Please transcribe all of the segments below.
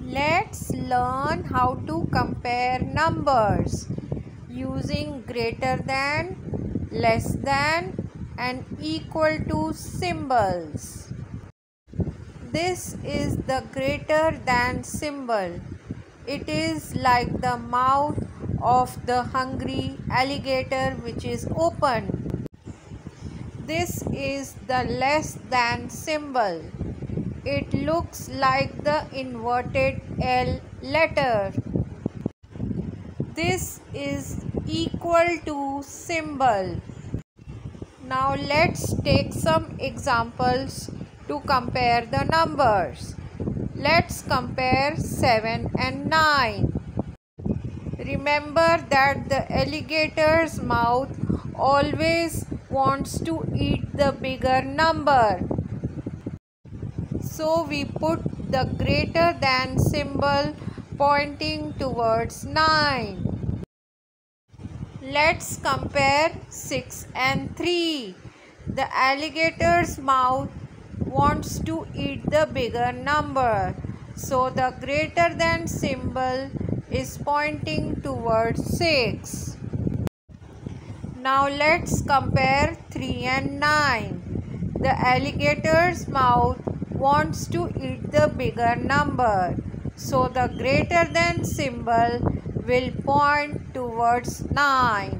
Let's learn how to compare numbers using greater than, less than and equal to symbols. This is the greater than symbol. It is like the mouth of the hungry alligator which is open. This is the less than symbol. It looks like the inverted L letter. This is equal to symbol. Now let's take some examples to compare the numbers. Let's compare 7 and 9. Remember that the alligator's mouth always wants to eat the bigger number. So we put the greater than symbol pointing towards 9. Let's compare 6 and 3. The alligator's mouth wants to eat the bigger number. So the greater than symbol is pointing towards 6. Now let's compare 3 and 9. The alligator's mouth wants to eat the bigger number. So the greater than symbol will point towards 9.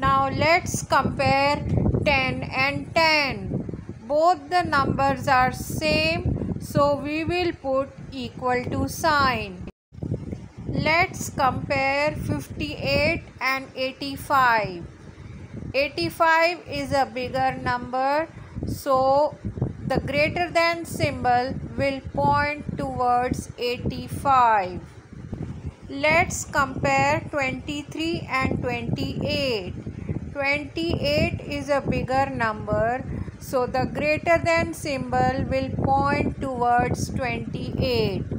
Now let's compare 10 and 10. Both the numbers are same so we will put equal to sign. Let's compare 58 and 85. 85 is a bigger number so the greater than symbol will point towards 85. Let's compare 23 and 28. 28 is a bigger number so the greater than symbol will point towards 28.